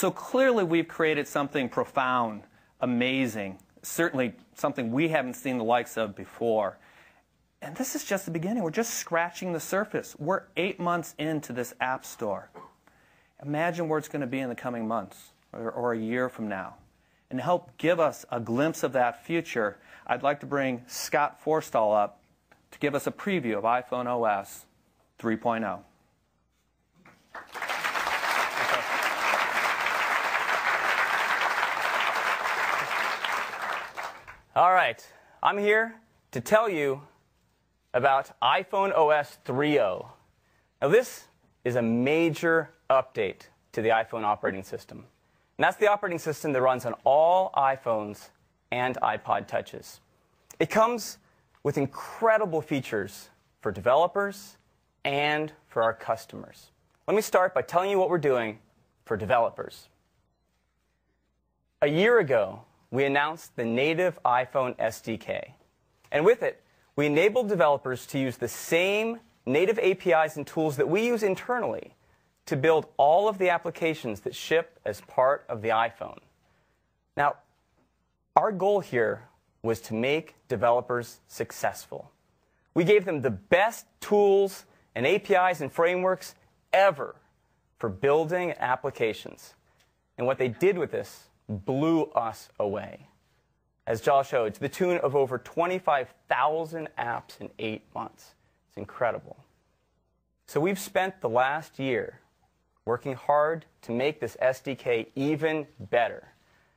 So clearly, we've created something profound, amazing, certainly something we haven't seen the likes of before. And this is just the beginning. We're just scratching the surface. We're eight months into this App Store. Imagine where it's going to be in the coming months or, or a year from now. And to help give us a glimpse of that future, I'd like to bring Scott Forstall up to give us a preview of iPhone OS 3.0. All right, I'm here to tell you about iPhone OS 3.0. Now, this is a major update to the iPhone operating system. And that's the operating system that runs on all iPhones and iPod Touches. It comes with incredible features for developers and for our customers. Let me start by telling you what we're doing for developers. A year ago, we announced the native iPhone SDK. And with it, we enabled developers to use the same native APIs and tools that we use internally to build all of the applications that ship as part of the iPhone. Now, our goal here was to make developers successful. We gave them the best tools and APIs and frameworks ever for building applications. And what they did with this blew us away. As Josh showed, to the tune of over 25,000 apps in eight months. It's incredible. So we've spent the last year working hard to make this SDK even better.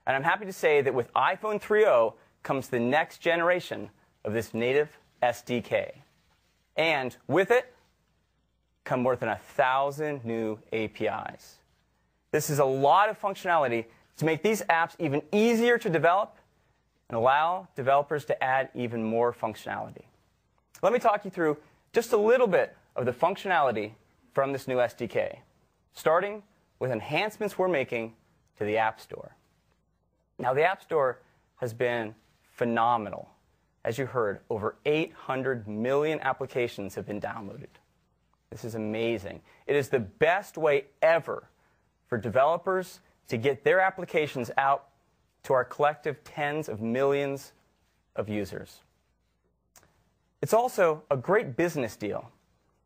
And I'm happy to say that with iPhone 3.0 comes the next generation of this native SDK. And with it come more than a thousand new APIs. This is a lot of functionality to make these apps even easier to develop and allow developers to add even more functionality. Let me talk you through just a little bit of the functionality from this new SDK, starting with enhancements we're making to the App Store. Now, the App Store has been phenomenal. As you heard, over 800 million applications have been downloaded. This is amazing. It is the best way ever for developers to get their applications out to our collective tens of millions of users. It's also a great business deal.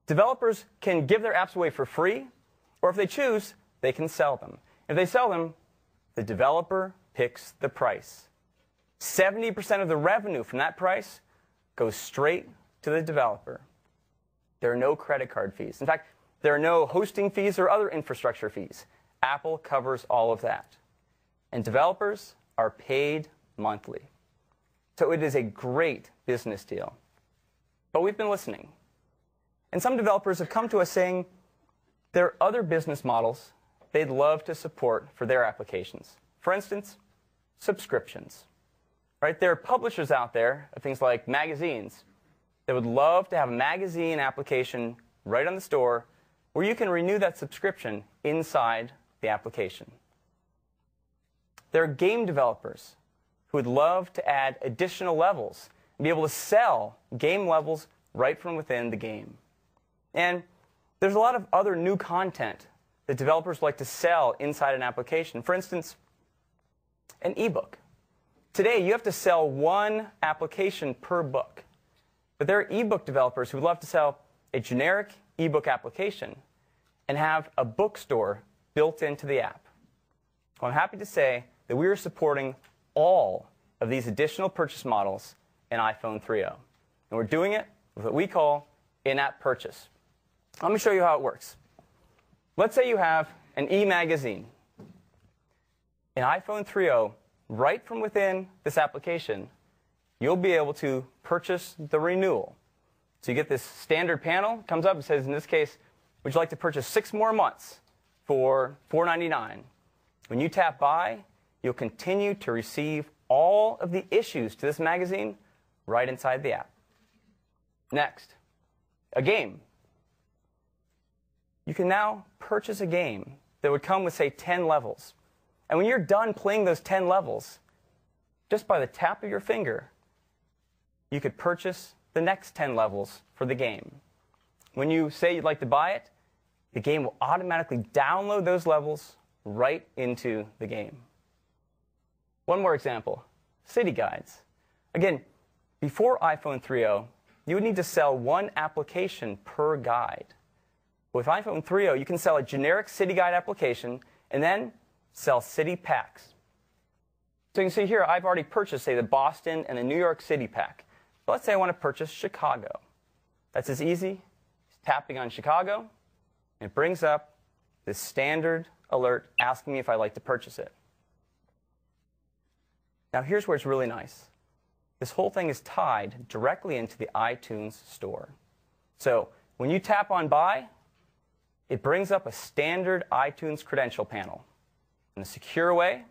Developers can give their apps away for free, or if they choose, they can sell them. If they sell them, the developer picks the price. 70% of the revenue from that price goes straight to the developer. There are no credit card fees. In fact, there are no hosting fees or other infrastructure fees. Apple covers all of that. And developers are paid monthly. So it is a great business deal. But we've been listening. And some developers have come to us saying there are other business models they'd love to support for their applications. For instance, subscriptions. Right? There are publishers out there of things like magazines that would love to have a magazine application right on the store where you can renew that subscription inside the application. There are game developers who would love to add additional levels and be able to sell game levels right from within the game. And there's a lot of other new content that developers like to sell inside an application. For instance, an ebook. Today, you have to sell one application per book. But there are ebook developers who would love to sell a generic ebook application and have a bookstore built into the app. Well, I'm happy to say that we are supporting all of these additional purchase models in iPhone 3.0. And we're doing it with what we call in-app purchase. Let me show you how it works. Let's say you have an e-magazine. In iPhone 3.0, right from within this application, you'll be able to purchase the renewal. So you get this standard panel, comes up and says, in this case, would you like to purchase six more months? For $4.99. When you tap buy, you'll continue to receive all of the issues to this magazine right inside the app. Next, a game. You can now purchase a game that would come with, say, 10 levels. And when you're done playing those 10 levels, just by the tap of your finger, you could purchase the next 10 levels for the game. When you say you'd like to buy it, the game will automatically download those levels right into the game. One more example city guides. Again, before iPhone 3.0, you would need to sell one application per guide. With iPhone 3.0, you can sell a generic city guide application and then sell city packs. So you can see here, I've already purchased, say, the Boston and the New York City pack. But let's say I want to purchase Chicago. That's as easy as tapping on Chicago, it brings up this standard alert asking me if I'd like to purchase it. Now, here's where it's really nice. This whole thing is tied directly into the iTunes store. So when you tap on buy, it brings up a standard iTunes credential panel. In a secure way,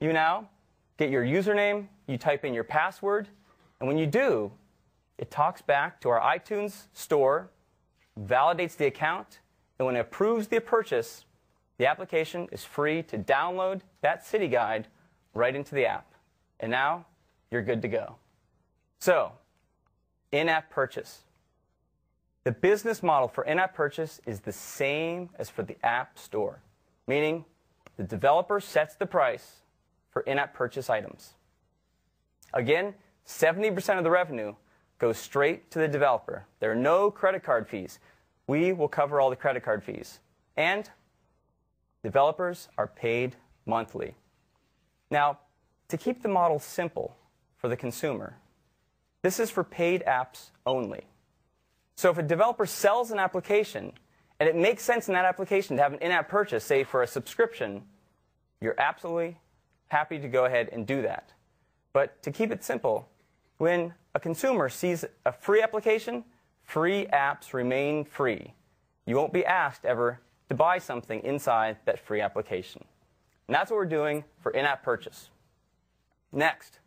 you now get your username, you type in your password, and when you do, it talks back to our iTunes store, validates the account, and when it approves the purchase, the application is free to download that city guide right into the app. And now you're good to go. So, in app purchase. The business model for in app purchase is the same as for the App Store, meaning the developer sets the price for in app purchase items. Again, 70% of the revenue goes straight to the developer. There are no credit card fees. We will cover all the credit card fees. And developers are paid monthly. Now, to keep the model simple for the consumer, this is for paid apps only. So if a developer sells an application and it makes sense in that application to have an in app purchase, say for a subscription, you're absolutely happy to go ahead and do that. But to keep it simple, when a consumer sees a free application, free apps remain free. You won't be asked ever to buy something inside that free application. And that's what we're doing for in app purchase. Next,